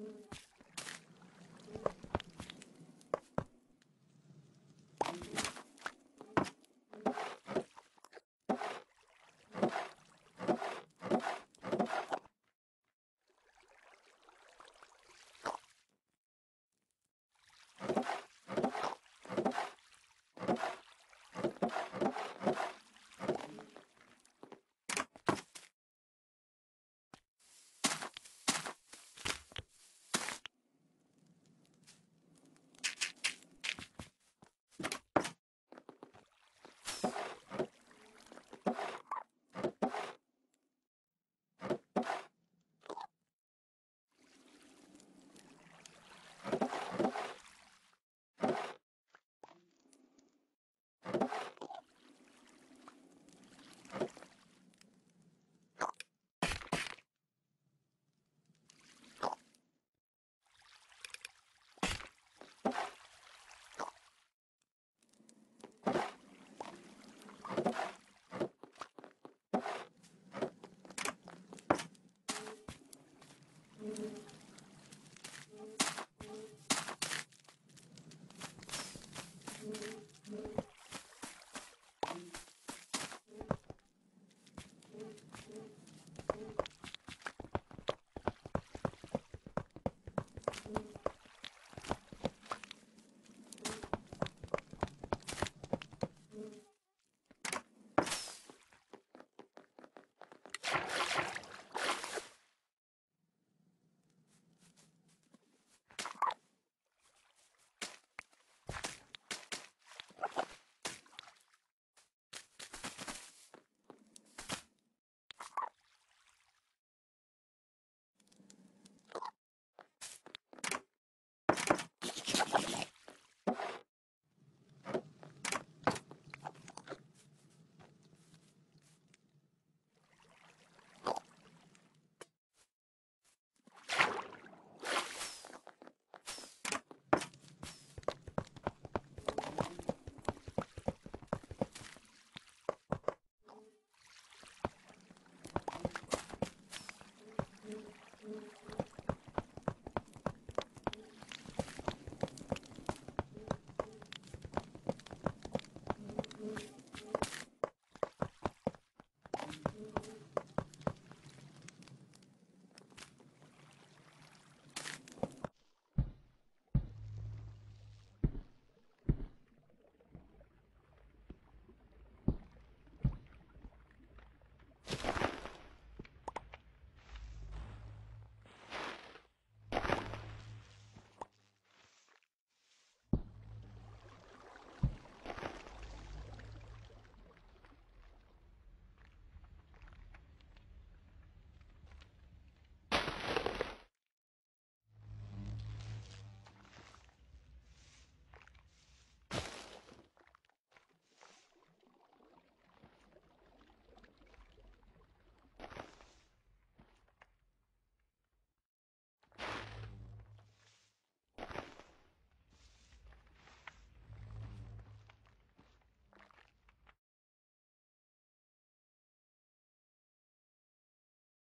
Mm-hmm.